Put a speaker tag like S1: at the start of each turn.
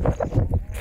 S1: ます。